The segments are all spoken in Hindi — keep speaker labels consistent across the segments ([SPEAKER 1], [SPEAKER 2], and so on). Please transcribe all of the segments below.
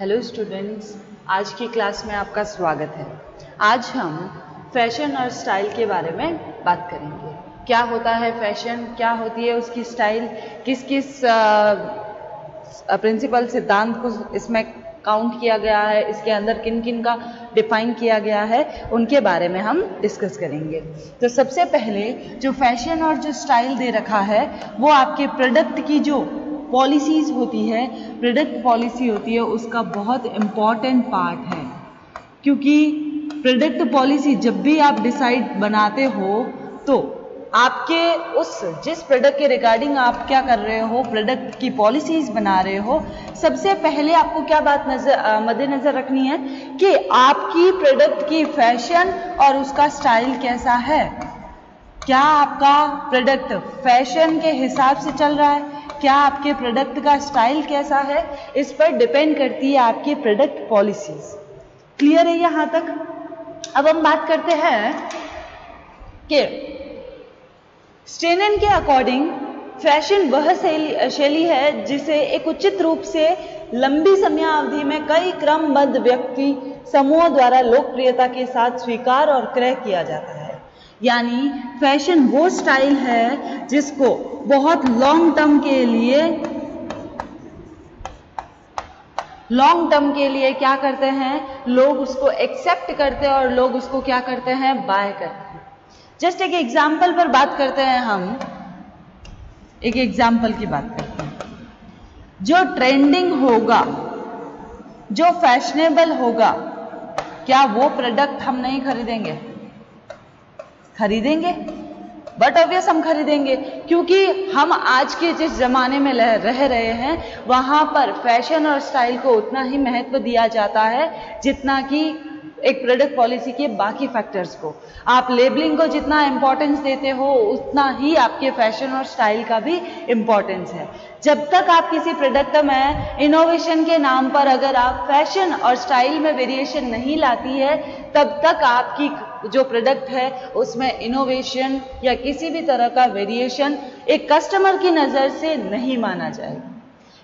[SPEAKER 1] हेलो स्टूडेंट्स आज की क्लास में आपका स्वागत है। आज हम फ़ैशन और स्टाइल के बारे में बात करेंगे। क्या होता है फ़ैशन क्या होती है उसकी स्टाइल किस किस प्रिंसिपल सिद्धांत को इसमें काउंट किया गया है? इसके अंदर किन किन का डिफाइन किया गया है? उनके बारे में हम डिस्कस करेंगे। तो सबसे पहले जो फ़ैशन और जो स्टाइल दे रखा है, वो आपके प्रोडक्ट की जो पॉलिसीज़ होती है प्रोडक्ट पॉलिसी होती है, उसका बहुत इंपॉर्टेंट पार्ट है। क्योंकि प्रोडक्ट पॉलिसी जब भी आप डिसाइड बनाते हो तो आपके उस, जिस प्रोडक्ट के रिगार्डिंग आप क्या कर रहे हो प्रोडक्ट की पॉलिसीज़ बना रहे हो, सबसे पहले आपको क्या बात नज़र मद्देनजर रखनी है कि आपकी प्रोडक्ट की फ़ैशन और उसका स्टाइल कैसा है। क्या आपका प्रोडक्ट फ़ैशन के हिसाब से चल रहा है? क्या आपके प्रोडक्ट का स्टाइल कैसा है, इस पर डिपेंड करती है आपकी प्रोडक्ट पॉलिसीज़ क्लियर है यहाँ तक? अब हम बात करते हैं कि स्टेनन के अकॉर्डिंग फ़ैशन वह शैली है जिसे एक उचित रूप से लंबी समय अवधि में कई क्रमबद्ध व्यक्ति समूह द्वारा लोकप्रियता के साथ स्वीकार और क्रय किया जाता है। यानी फ़ैशन वो स्टाइल है जिसको बहुत लॉन्ग टर्म के लिए लॉन्ग टर्म के लिए क्या करते हैं? लोग उसको एक्सेप्ट करते हैं और लोग उसको क्या करते हैं? बाय करते हैं। जस्ट एक एग्ज़ाम्पल पर बात करते हैं हम। एक एग्ज़ाम्पल की बात करते हैं। जो ट्रेंडिंग होगा, जो फैशनेबल होगा, क्या वो प्रोडक्ट हम नहीं खरीदेंगे? खरीदेंगे? बट ऑब्वियस हम खरीदेंगे, क्योंकि हम आज के जिस जमाने में रह रहे हैं, वहाँ पर फ़ैशन और स्टाइल को उतना ही महत्व दिया जाता है, जितना कि एक प्रोडक्ट पॉलिसी के बाकी फैक्टर्स को। आप लेबलिंग को जितना इंपॉर्टेंस देते हो, उतना ही आपके फ़ैशन और स्टाइल का भी इंपॉर्टेंस है। जब तक आप किसी प्रोडक्ट में इनोवेशन के नाम पर अगर आप फ़ैशन और स्टाइल में वेरिएशन नहीं लाती है, तब तक आपकी जो प्रोडक्ट है, उसमें इनोवेशन या किसी भी तरह का वेरिएशन एक कस्टमर की नज़र से नहीं माना जाएगा।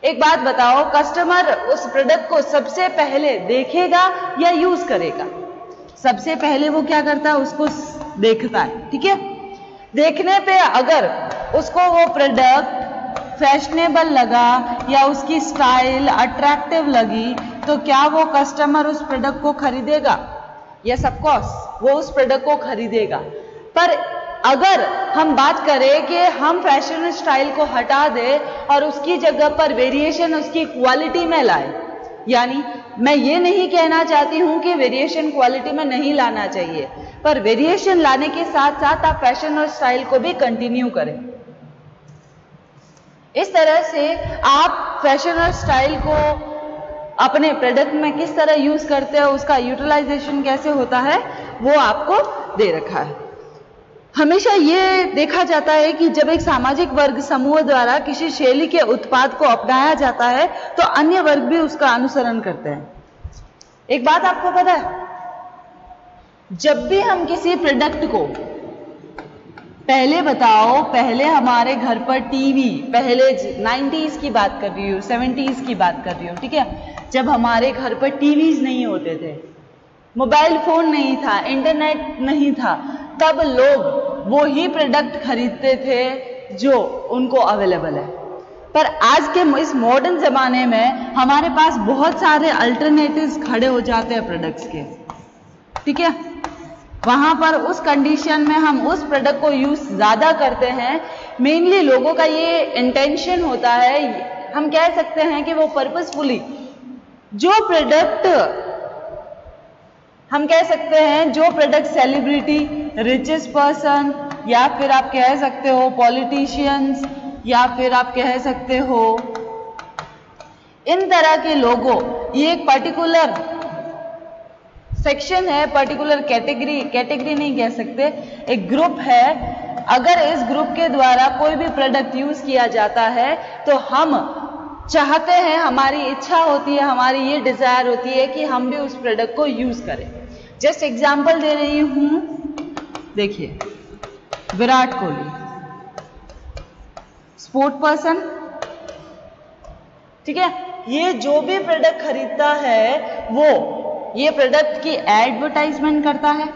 [SPEAKER 1] एक बात बताओ कस्टमर उस प्रोडक्ट को सबसे पहले देखेगा या यूज़ करेगा? सबसे पहले वो क्या करता है, उसको देखता है, ठीक है? देखने पे अगर उसको वो प्रोडक्ट फैशनेबल लगा या उसकी स्टाइल अट्रैक्टिव लगी तो क्या वो कस्टमर उस प्रोडक्ट को खरीदेगा? यस ऑफकोर्स वो उस प्रोडक्ट को खरीदेगा। पर अगर हम बात करें कि हम फ़ैशन स्टाइल को हटा दें और उसकी जगह पर वेरिएशन उसकी क्वालिटी में लाए, यानी मैं ये नहीं कहना चाहती हूँ कि वेरिएशन क्वालिटी में नहीं लाना चाहिए, पर वेरिएशन लाने के साथ साथ आप फ़ैशन और स्टाइल को भी कंटिन्यू करें। इस तरह से आप फ़ैशन और स्टाइल को अपने प्रोडक्ट में किस तरह यूज़ करते हो, उसका यूटिलाइजेशन कैसे होता है, वो आपको दे रखा है। हमेशा ये देखा जाता है कि जब एक सामाजिक वर्ग समूह द्वारा किसी शैली के उत्पाद को अपनाया जाता है तो अन्य वर्ग भी उसका अनुसरण करते हैं। एक बात आपको पता है, जब भी हम किसी प्रोडक्ट को पहले बताओ, पहले हमारे घर पर टीवी पहले 90s की बात कर रही हूँ 70s की बात कर रही हूँ, ठीक है? जब हमारे घर पर टीवीज नहीं होते थे मोबाइल फ़ोन नहीं था इंटरनेट नहीं था, तब लोग वो ही प्रोडक्ट खरीदते थे जो उनको अवेलेबल है। पर आज के इस मॉडर्न ज़माने में हमारे पास बहुत सारे अल्टरनेटिव्स खड़े हो जाते हैं प्रोडक्ट्स के, ठीक है? वहाँ पर उस कंडीशन में हम उस प्रोडक्ट को यूज़ ज़्यादा करते हैं। मेनली लोगों का ये इंटेंशन होता है, हम कह सकते हैं कि वो पर्पसफुली जो प्रोडक्ट हम कह सकते हैं जो प्रोडक्ट सेलिब्रिटी रिचेस्ट पर्सन या फिर आप कह सकते हो पॉलिटिशियंस या फिर आप कह सकते हो इन तरह के लोगों, ये एक पर्टिकुलर सेक्शन है पर्टिकुलर कैटेगरी कैटेगरी नहीं कह सकते। एक ग्रुप है, अगर इस ग्रुप के द्वारा कोई भी प्रोडक्ट यूज़ किया जाता है तो हम चाहते हैं, हमारी इच्छा होती है, हमारी ये डिज़ायर होती है कि हम भी उस प्रोडक्ट को यूज़ करें। जस्ट एग्ज़ाम्पल दे रही हूँ। देखिए, विराट कोहली। स्पोर्ट पर्सन ठीक है? ये जो भी प्रोडक्ट खरीदता है, वो ये प्रोडक्ट की एडवर्टाइजमेंट करता है?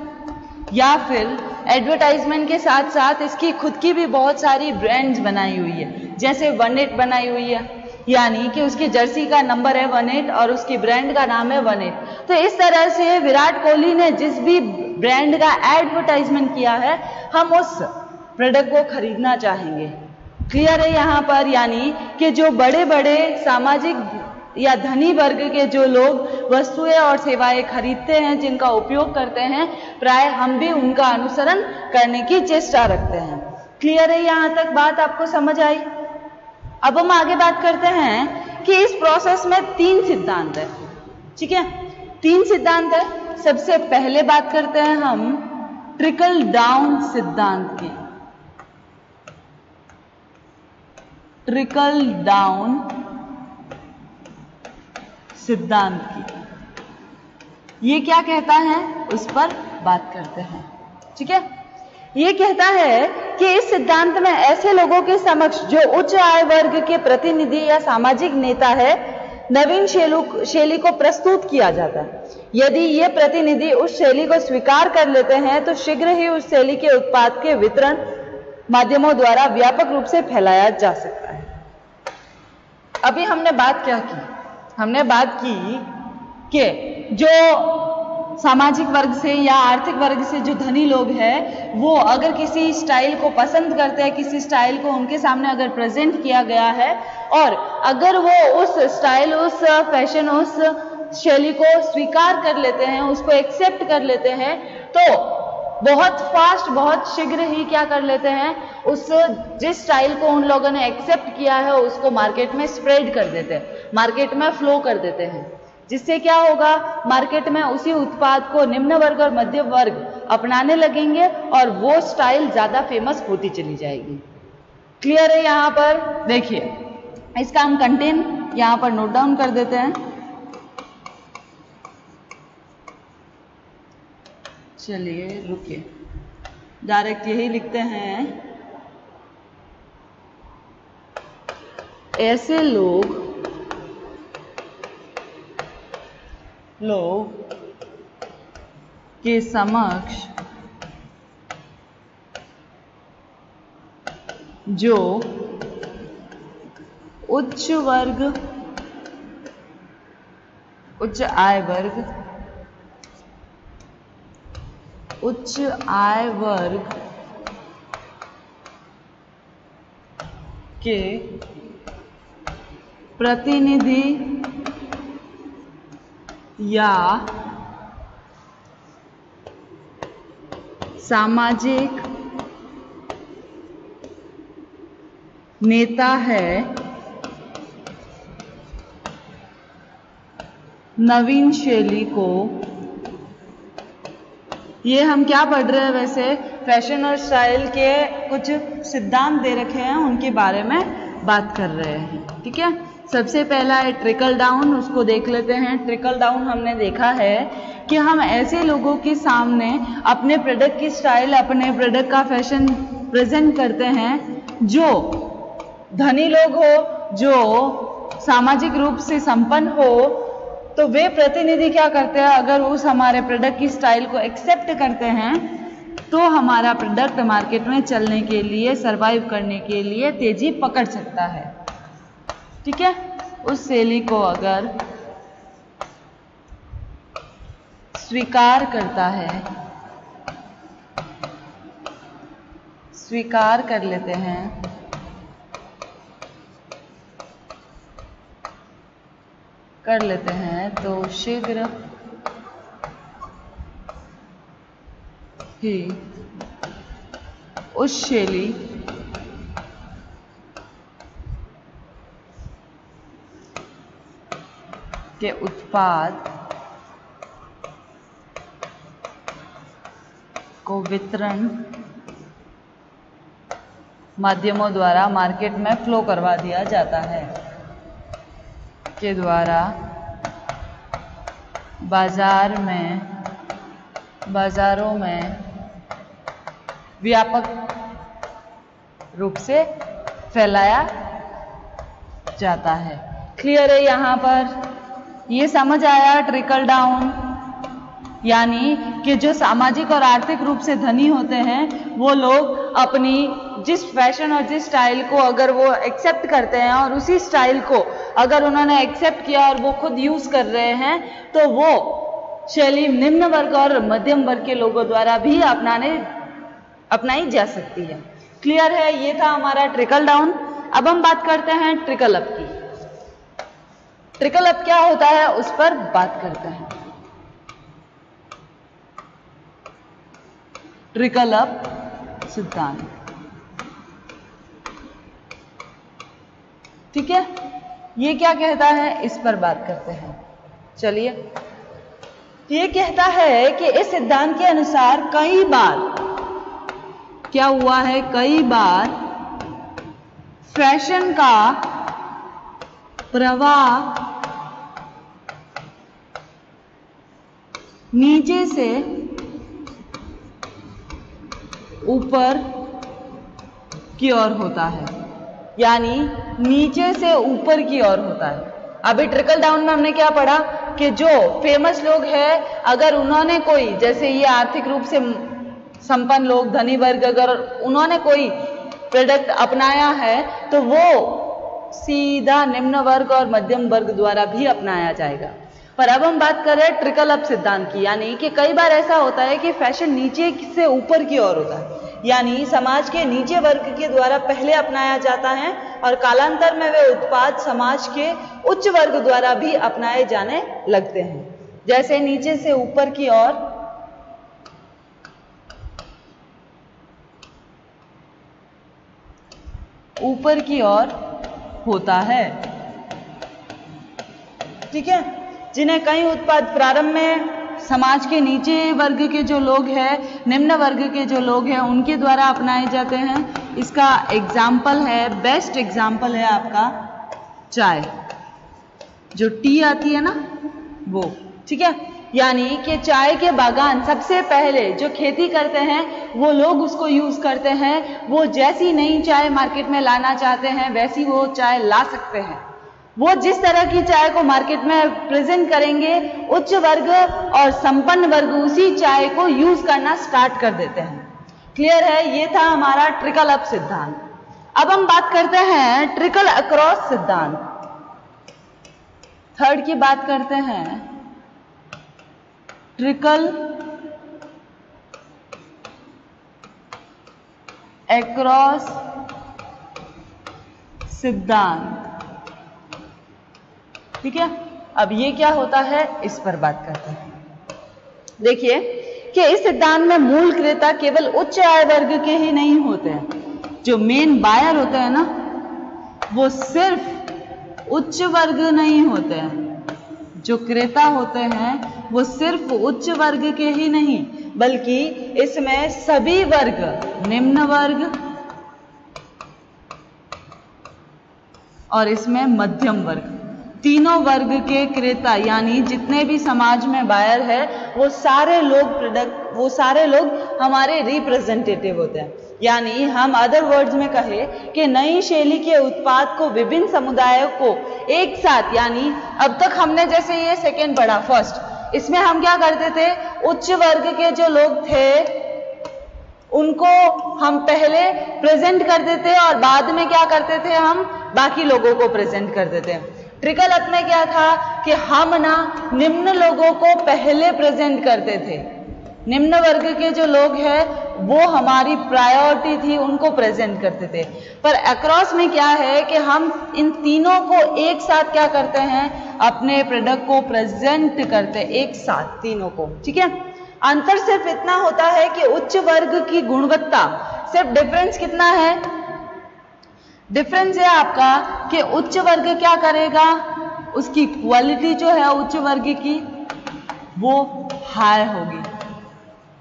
[SPEAKER 1] या फिर एडवर्टाइजमेंट के साथ साथ इसकी खुद की भी बहुत सारी ब्रांड्स बनाई हुई है? जैसे वन एट बनाई हुई है। यानी कि उसकी जर्सी का नंबर है वन एट और उसकी ब्रांड का नाम है वन एट तो इस तरह से विराट कोहली ने जिस भी ब्रांड का एडवर्टाइजमेंट किया है, हम उस प्रोडक्ट को खरीदना चाहेंगे। क्लियर है यहाँ पर? यानी कि जो बड़े बड़े सामाजिक या धनी वर्ग के जो लोग वस्तुएँ और सेवाएँ खरीदते हैं, जिनका उपयोग करते हैं, प्राय हम भी उनका अनुसरण करने की चेष्टा रखते हैं। क्लियर है यहाँ तक बात? आपको समझ आई? अब हम आगे बात करते हैं कि इस प्रोसेस में तीन सिद्धांत है। ठीक है? तीन सिद्धांत है। सबसे पहले बात करते हैं हम ट्रिकल डाउन सिद्धांत की। ट्रिकल डाउन सिद्धांत की। ये क्या कहता है? उस पर बात करते हैं। ठीक है? ये कहता है कि इस सिद्धांत में ऐसे लोगों के समक्ष जो उच्च आय वर्ग के प्रतिनिधि या सामाजिक नेता है, नवीन शैली को प्रस्तुत किया जाता है। यदि ये प्रतिनिधि उस शैली को स्वीकार कर लेते हैं तो शीघ्र ही उस शैली के उत्पाद के वितरण माध्यमों द्वारा व्यापक रूप से फैलाया जा सकता है। अभी हमने बात क्या की? हमने बात की कि जो सामाजिक वर्ग से या आर्थिक वर्ग से जो धनी लोग हैं, वो अगर किसी स्टाइल को पसंद करते हैं, किसी स्टाइल को उनके सामने अगर प्रेजेंट किया गया है, और अगर वो उस स्टाइल उस फ़ैशन उस शैली को स्वीकार कर लेते हैं, उसको एक्सेप्ट कर लेते हैं तो बहुत फास्ट बहुत शीघ्र ही क्या कर लेते हैं, उस जिस स्टाइल को उन लोगों ने एक्सेप्ट किया है, उसको मार्केट में स्प्रेड कर देते हैं। मार्केट में फ्लो कर देते हैं। जिससे क्या होगा, मार्केट में उसी उत्पाद को निम्न वर्ग और मध्य वर्ग अपनाने लगेंगे और वो स्टाइल ज़्यादा फ़ेमस होती चली जाएगी। क्लियर है यहाँ पर? देखिए, इसका हम कंटेन यहाँ पर नोट डाउन कर देते हैं। चलिए, रुकिए। डायरेक्ट यही लिखते हैं। ऐसे लोग लोग के समक्ष जो उच्च वर्ग उच्च आय वर्ग उच्च आय वर्ग के प्रतिनिधि या सामाजिक नेता है नवीन शैली को। ये हम क्या पढ़ रहे हैं वैसे? फ़ैशन और स्टाइल के कुछ सिद्धांत दे रखे हैं, उनके बारे में बात कर रहे हैं, ठीक है? सबसे पहला है ट्रिकल डाउन उसको देख लेते हैं। ट्रिकल डाउन हमने देखा है कि हम ऐसे लोगों के सामने अपने प्रोडक्ट की स्टाइल अपने प्रोडक्ट का फ़ैशन प्रेजेंट करते हैं जो धनी लोग हो, जो सामाजिक रूप से संपन्न हो तो वे प्रतिनिधि क्या करते हैं? अगर उस हमारे प्रोडक्ट की स्टाइल को एक्सेप्ट करते हैं तो हमारा प्रोडक्ट मार्केट में चलने के लिए सरवाइव करने के लिए तेज़ी पकड़ सकता है। ठीक है? उस शैली को अगर स्वीकार करता है, स्वीकार कर लेते हैं, कर लेते हैं तो शीघ्र ही उस शैली के उत्पाद को वितरण माध्यमों द्वारा मार्केट में फ्लो करवा दिया जाता है, के द्वारा बाज़ार में, बाजारों में व्यापक रूप से फैलाया जाता है। क्लियर है यहाँ पर? ये समझ आया ट्रिकल डाउन यानी कि जो सामाजिक और आर्थिक रूप से धनी होते हैं, वो लोग अपनी जिस फ़ैशन और जिस स्टाइल को अगर वो एक्सेप्ट करते हैं और उसी स्टाइल को अगर उन्होंने एक्सेप्ट किया और वो खुद यूज़ कर रहे हैं तो वो शैली निम्न वर्ग और मध्यम वर्ग के लोगों द्वारा भी अपनाने, अपनाई जा सकती है। क्लियर है? ये था हमारा ट्रिकल डाउन अब हम बात करते हैं ट्रिकल अप की। ट्रिकल अप क्या होता है, उस पर बात करते हैं। ट्रिकल अप सिद्धांत। ठीक है? ये क्या कहता है, इस पर बात करते हैं। चलिए। ये कहता है कि इस सिद्धांत के अनुसार कई बार, क्या हुआ है, कई बार फ़ैशन का प्रवाह नीचे से ऊपर की ओर होता है। यानी नीचे से ऊपर की ओर होता है। अभी ट्रिकल डाउन में हमने क्या पढ़ा कि जो फ़ेमस लोग हैं, अगर उन्होंने कोई, जैसे ये आर्थिक रूप से संपन्न लोग, धनी वर्ग, अगर उन्होंने कोई प्रोडक्ट अपनाया है तो वो सीधा निम्न वर्ग और मध्यम वर्ग द्वारा भी अपनाया जाएगा। पर अब हम बात कर रहे हैं ट्रिकल अप सिद्धांत की, यानी कि कई बार ऐसा होता है कि फ़ैशन नीचे से ऊपर की ओर होता है। यानी समाज के नीचे वर्ग के द्वारा पहले अपनाया जाता है और कालांतर में वे उत्पाद समाज के उच्च वर्ग द्वारा भी अपनाए जाने लगते हैं। जैसे नीचे से ऊपर की ओर, ऊपर की ओर होता है। ठीक है? जिन्हें कई उत्पाद प्रारंभ में समाज के नीचे वर्ग के जो लोग हैं, निम्न वर्ग के जो लोग हैं, उनके द्वारा अपनाए जाते हैं। इसका एग्ज़ाम्पल है बेस्ट एग्ज़ाम्पल है आपका चाय। जो टी आती है ना, वो। ठीक है? यानी कि चाय के बागान सबसे पहले जो खेती करते हैं, वो लोग उसको यूज़ करते हैं। वो जैसी नई चाय मार्केट में लाना चाहते हैं, वैसी वो चाय ला सकते हैं। वो जिस तरह की चाय को मार्केट में प्रेजेंट करेंगे, उच्च वर्ग और संपन्न वर्ग उसी चाय को यूज़ करना स्टार्ट कर देते हैं। क्लियर है? ये था हमारा ट्रिकल अप सिद्धांत। अब हम बात करते हैं ट्रिकल अक्रॉस सिद्धांत। थर्ड की बात करते हैं। ट्रिकल एक्रॉस सिद्धांत ठीक है? अब ये क्या होता है? इस पर बात करते हैं। देखिए कि इस सिद्धांत में मूल क्रेता केवल उच्च आय वर्ग के ही नहीं होते हैं। जो मेन बायर होते हैं ना, वो सिर्फ़ उच्च वर्ग नहीं होते हैं। जो क्रेता होते हैं वो सिर्फ़ उच्च वर्ग के ही नहीं, बल्कि इसमें सभी वर्ग, निम्न वर्ग और इसमें मध्यम वर्ग। तीनों वर्ग के क्रेता, यानी जितने भी समाज में बायर है, वो सारे लोग प्रोडक्ट वो सारे लोग हमारे रिप्रेजेंटेटिव होते हैं। यानी हम अदर वर्ड्स में कहे कि नई शैली के उत्पाद को विभिन्न समुदायों को एक साथ, यानी अब तक हमने जैसे ये सेकेंड पढ़ा फ़र्स्ट इसमें हम क्या करते थे? उच्च वर्ग के जो लोग थे, उनको हम पहले प्रेजेंट करते थे और बाद में क्या करते थे हम? बाकी लोगों को प्रेजेंट करते थे। ट्रिकल अप में क्या था कि हम ना निम्न लोगों को पहले प्रेजेंट करते थे। निम्न वर्ग के जो लोग हैं, वो हमारी प्रायोरिटी थी, उनको प्रेजेंट करते थे। पर अक्रॉस में क्या है कि हम इन तीनों को एक साथ क्या करते हैं? अपने प्रोडक्ट को प्रेजेंट करते हैं, एक साथ तीनों को। ठीक है? अंतर सिर्फ़ इतना होता है कि उच्च वर्ग की गुणवत्ता। सिर्फ़ डिफरेंस कितना है? डिफरेंस है आपका कि उच्च वर्ग क्या करेगा? उसकी क्वालिटी जो है उच्च वर्ग की, वो हाई होगी।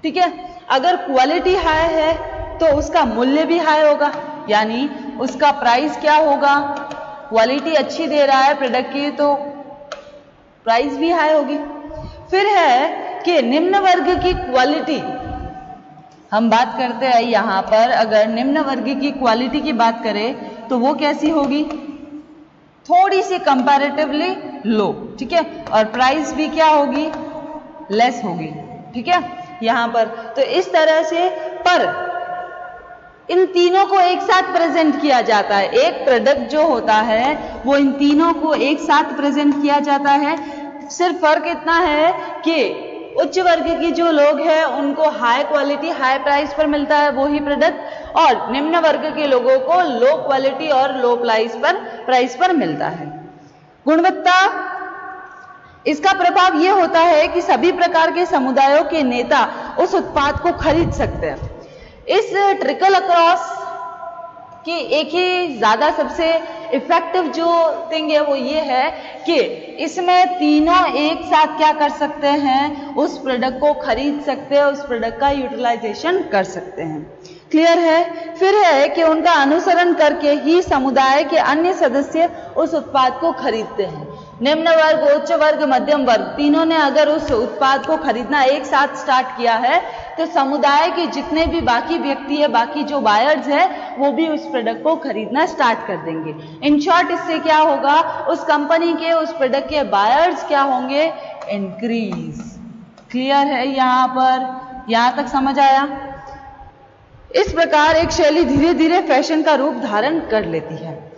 [SPEAKER 1] ठीक है? अगर क्वालिटी हाई है तो उसका मूल्य भी हाई होगा। यानी उसका प्राइस क्या होगा? क्वालिटी अच्छी दे रहा है प्रोडक्ट की तो प्राइस भी हाई होगी। फिर है कि निम्न वर्ग की क्वालिटी हम बात करते हैं यहाँ पर, अगर निम्न वर्ग की क्वालिटी की बात करें तो वो कैसी होगी? थोड़ी सी कंपैरेटिवली लो ठीक है? और प्राइस भी क्या होगी? लेस होगी, ठीक है? यहाँ पर। तो इस तरह से पर, इन तीनों को एक साथ प्रेजेंट किया जाता है। एक प्रोडक्ट जो होता है, वो इन तीनों को एक साथ प्रेजेंट किया जाता है। सिर्फ़ फ़र्क इतना है कि उच्च वर्ग की जो लोग हैं, उनको हाई क्वालिटी हाई प्राइस पर मिलता है वो ही प्रोडक्ट और निम्न वर्ग के लोगों को लो क्वालिटी और लो प्राइस पर प्राइस पर मिलता है। गुणवत्ता इसका प्रभाव यह होता है कि सभी प्रकार के समुदायों के नेता उस उत्पाद को खरीद सकते हैं। इस ट्रिकल अक्रॉस कि एक ही ज़्यादा सबसे इफ़ेक्टिव जो थिंग है वो ये है कि इसमें तीनों एक साथ क्या कर सकते हैं, उस प्रोडक्ट को खरीद सकते हैं, उस प्रोडक्ट का यूटिलाइजेशन कर सकते हैं। क्लियर है? फिर है कि उनका अनुसरण करके ही समुदाय के अन्य सदस्य उस उत्पाद को खरीदते हैं। निम्न वर्ग, उच्च वर्ग, मध्यम वर्ग, तीनों ने अगर उस उत्पाद को खरीदना एक साथ स्टार्ट किया है तो समुदाय के जितने भी बाकी व्यक्ति है, बाकी जो बायर्स है, वो भी उस प्रोडक्ट को खरीदना स्टार्ट कर देंगे। इन शॉर्ट इससे क्या होगा? उस कंपनी के, उस प्रोडक्ट के बायर्स क्या होंगे? इंक्रीज क्लियर है यहाँ पर? यहाँ तक समझ आया? इस प्रकार एक शैली धीरे धीरे फ़ैशन का रूप धारण कर लेती है।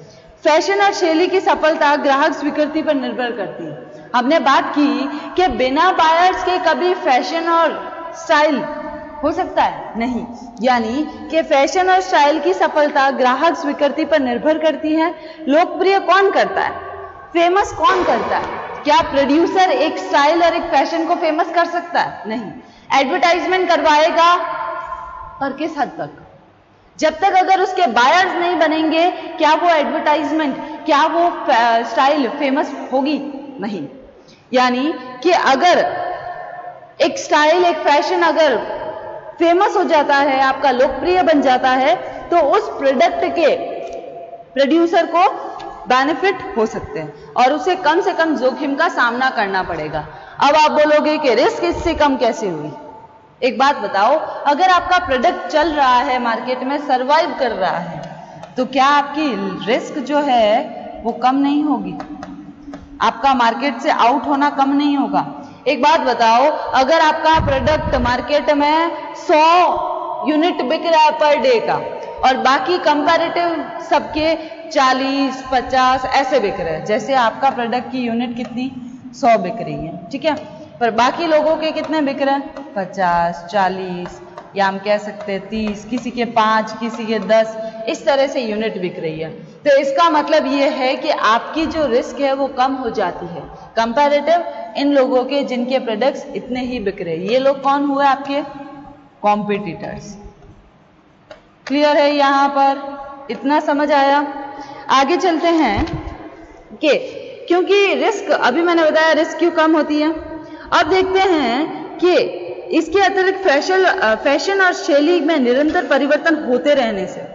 [SPEAKER 1] फ़ैशन और शैली की सफलता ग्राहक स्वीकृति पर निर्भर करती है। हमने बात की कि बिना बायर्स के कभी फ़ैशन और स्टाइल हो सकता है? नहीं। यानी कि फ़ैशन और स्टाइल की सफलता ग्राहक स्वीकृति पर निर्भर करती है। लोकप्रिय कौन करता है? फ़ेमस कौन करता है? क्या प्रोड्यूसर एक स्टाइल और एक फ़ैशन को फ़ेमस कर सकता है? नहीं। एडवर्टाइजमेंट करवाएगा और किस हद तक? जब तक अगर उसके बायर्स नहीं बनेंगे, क्या वो एडवर्टाइजमेंट क्या वो स्टाइल फ़ेमस होगी? नहीं। यानी कि अगर एक स्टाइल एक फ़ैशन अगर फ़ेमस हो जाता है, आपका लोकप्रिय बन जाता है तो उस प्रोडक्ट के प्रोड्यूसर को बेनिफिट हो सकते हैं और उसे कम से कम जोखिम का सामना करना पड़ेगा। अब आप बोलोगे कि रिस्क इससे कम कैसे हुई? एक बात बताओ अगर आपका प्रोडक्ट चल रहा है मार्केट में सरवाइव कर रहा है तो क्या आपकी रिस्क जो है वो कम नहीं होगी? आपका मार्केट से आउट होना कम नहीं होगा। एक बात बताओ अगर आपका प्रोडक्ट मार्केट में 100 यूनिट बिक रहा है पर डे का और बाकी कंपैरेटिव सबके 40, 50 ऐसे बिक रहे हैं जैसे आपका प्रोडक्ट की यूनिट कितनी? 100 बिक रही है ठीक है? पर बाकी लोगों के कितने बिक रहे हैं? पचास, चालीस, या हम कह सकते हैं तीस, किसी के पाँच, किसी के दस, इस तरह से यूनिट बिक रही है। तो इसका मतलब ये है कि आपकी जो रिस्क है वो कम हो जाती है। कंपैरेटिव इन लोगों के जिनके प्रोडक्ट्स इतने ही बिक रहे ये लोग कौन हुए आपके? कॉम्पिटिटर्स क्लियर है यहाँ पर? इतना समझ आया? आगे चलते हैं कि क्योंकि रिस्क अभी मैंने बताया रिस्क क्यों कम होती है? अब देखते हैं कि इसके अतिरिक्त फ़ैशन फ़ैशन और शैली में निरंतर परिवर्तन होते रहने से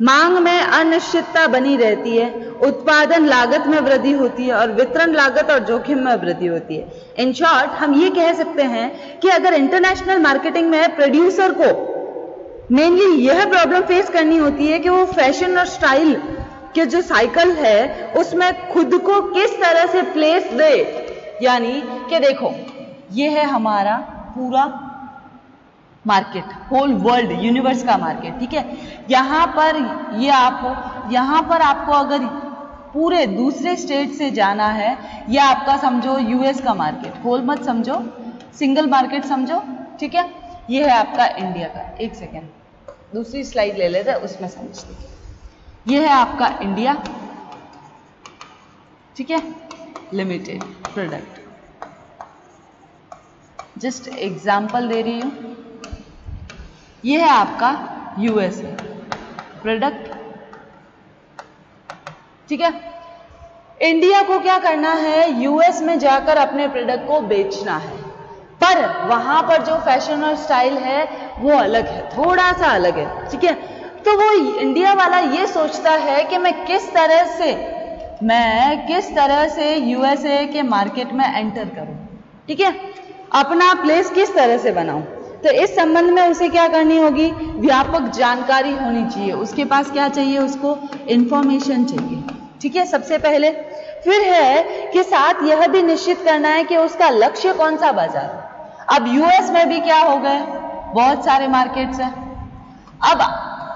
[SPEAKER 1] मांग में अनिश्चितता बनी रहती है, उत्पादन लागत में वृद्धि होती है और वितरण लागत और जोखिम में वृद्धि होती है। इन शॉर्ट हम ये कह सकते हैं कि अगर इंटरनेशनल मार्केटिंग में प्रोड्यूसर को मेनली यह प्रॉब्लम फेस करनी होती है कि वो फ़ैशन और स्टाइल के जो साइकिल है, उसमें खुद को किस तरह से प्लेस दे यानी कि देखो, ये है हमारा पूरा मार्केट होल वर्ल्ड यूनिवर्स का मार्केट, ठीक है? यहाँ पर ये आप यहाँ पर आपको अगर पूरे दूसरे स्टेट से जाना है, या आपका समझो यूएस का मार्केट होल मत समझो सिंगल मार्केट समझो, ठीक है? ये है आपका इंडिया का, एक सेकेंड दूसरी स्लाइड ले लेते हैं, उसमें समझते ये है आपका इंडिया ठीक है? लिमिटेड प्रोडक्ट जस्ट एग्ज़ाम्पल दे रही हूँ। ये है आपका यूएसए प्रोडक्ट ठीक है? इंडिया को क्या करना है? यूएस में जाकर अपने प्रोडक्ट को बेचना है। पर वहाँ पर जो फ़ैशन और स्टाइल है, वो अलग है। थोड़ा सा अलग है। ठीक है? तो वो इंडिया वाला ये सोचता है कि मैं किस तरह से मैं किस तरह से यूएसए के मार्केट में एंटर करूँ? ठीक है? अपना प्लेस किस तरह से बनाऊँ? तो इस संबंध में उसे क्या करनी होगी? व्यापक जानकारी होनी चाहिए। उसके पास क्या चाहिए? उसको इंफॉर्मेशन चाहिए। ठीक है? सबसे पहले फिर है कि साथ यह भी निश्चित करना है कि उसका लक्ष्य कौन सा बाज़ार अब यूएस में भी क्या हो गए? बहुत सारे मार्केट्स हैं। अब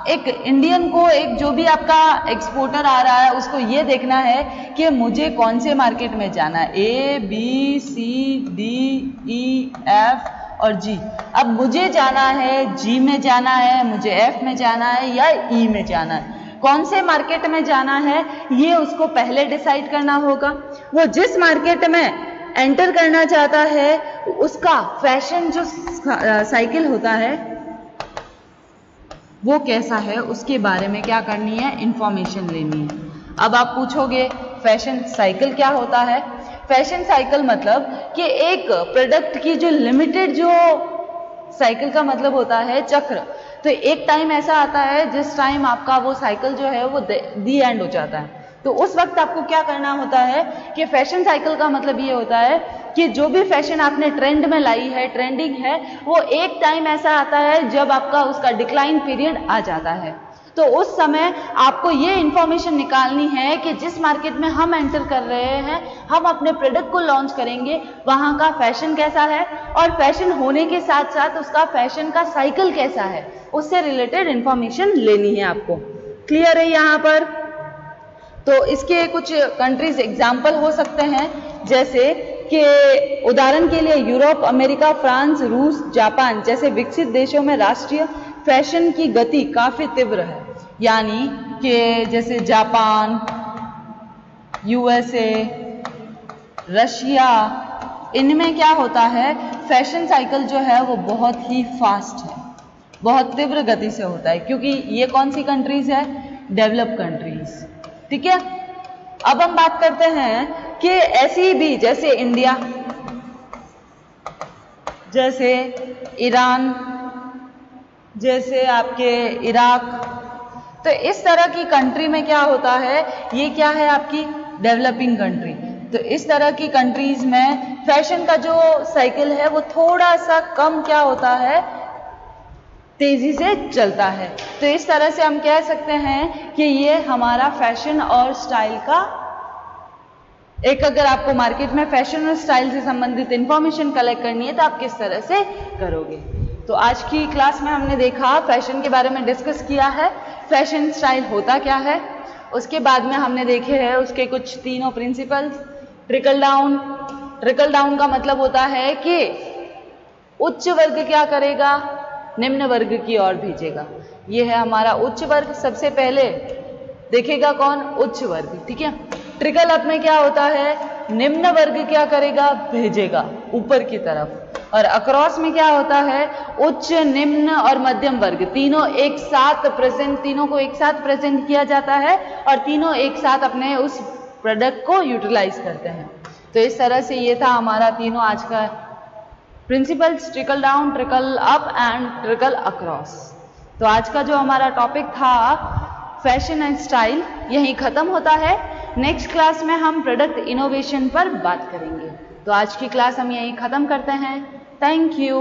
[SPEAKER 1] एक इंडियन को एक जो भी आपका एक्सपोर्टर आ रहा है, उसको ये देखना है कि मुझे कौन से मार्केट में जाना है। A B C D E F और जी अब मुझे जाना है जी में जाना है, मुझे एफ़ में जाना है या ई में जाना है। कौन से मार्केट में जाना है, ये उसको पहले डिसाइड करना होगा। वो जिस मार्केट में एंटर करना चाहता है, उसका फ़ैशन जो साइकिल होता है वो कैसा है, उसके बारे में क्या करनी है इंफॉर्मेशन लेनी है। अब आप पूछोगे फ़ैशन साइकिल क्या होता है? फ़ैशन साइकिल मतलब कि एक प्रोडक्ट की जो लिमिटेड जो साइकिल का मतलब होता है, चक्र। तो एक टाइम ऐसा आता है, जिस टाइम आपका वो साइकिल जो है, वो दी एंड हो जाता है। तो उस वक्त आपको क्या करना होता है कि फ़ैशन साइकिल का मतलब ये होता है कि जो भी फ़ैशन आपने ट्रेंड में लाई है ट्रेंडिंग है, वो एक टाइम ऐसा आता है जब आपका उसका डिक्लाइन पीरियड आ जाता है। तो उस समय आपको ये इंफॉर्मेशन निकालनी है कि जिस मार्केट में हम एंटर कर रहे हैं, हम अपने प्रोडक्ट को लॉन्च करेंगे, वहाँ का फ़ैशन कैसा है और फ़ैशन होने के साथ साथ उसका फ़ैशन का साइकिल कैसा है, उससे रिलेटेड इंफॉर्मेशन लेनी है आपको। क्लियर है यहाँ पर? तो इसके कुछ कंट्रीज़ एग्ज़ाम्पल हो सकते हैं, जैसे कि उदाहरण के लिए यूरोप, अमेरिका, फ्रांस, रूस, जापान जैसे विकसित देशों में राष्ट्रीय फ़ैशन की गति काफ़ी तीव्र है। यानी कि जैसे जापान, यूएसए, रशिया, इनमें क्या होता है, फ़ैशन साइकिल जो है वो बहुत ही फास्ट है। बहुत तीव्र गति से होता है, क्योंकि ये कौन सी कंट्रीज़ है? डेवलप कंट्रीज़ ठीक है? अब हम बात करते हैं कि ऐसी भी, जैसे इंडिया, जैसे ईरान, जैसे आपके इराक तो इस तरह की कंट्री में क्या होता है? ये क्या है आपकी? डेवलपिंग कंट्री तो इस तरह की कंट्रीज़ में फ़ैशन का जो साइकिल है, वो थोड़ा सा कम क्या होता है? तेज़ी से चलता है। तो इस तरह से हम कह सकते हैं कि ये हमारा फ़ैशन और स्टाइल का एक अगर आपको मार्केट में फ़ैशन और स्टाइल से संबंधित इंफॉर्मेशन कलेक्ट करनी है तो आप किस तरह से करोगे? तो आज की क्लास में हमने देखा, फ़ैशन के बारे में डिस्कस किया है। फ़ैशन, स्टाइल होता क्या है? उसके बाद में हमने देखे है उसके कुछ तीनों principles trickle down trickle down का मतलब होता है कि उच्च वर्ग क्या करेगा? निम्न वर्ग की ओर भेजेगा। ये है हमारा उच्च वर्ग। सबसे पहले देखेगा कौन? उच्च वर्ग। ठीक है? ट्रिकल अप में क्या होता है? निम्न वर्ग क्या करेगा? भेजेगा ऊपर की तरफ़। और अक्रॉस में क्या होता है? उच्च, निम्न और मध्यम वर्ग। तीनों एक साथ प्रेजेंट तीनों को एक साथ प्रेजेंट किया जाता है और तीनों एक साथ अपने उस प्रोडक्ट को यूटिलाइज करते हैं। तो इस तरह से ये था हमारा तीनों आज का principles trickle down trickle up and trickle across तो आज का जो हमारा टॉपिक था फ़ैशन एंड स्टाइल यही खत्म होता है। नेक्स्ट क्लास में हम प्रोडक्ट इनोवेशन पर बात करेंगे। तो आज की क्लास हम यही खत्म करते हैं। Thank you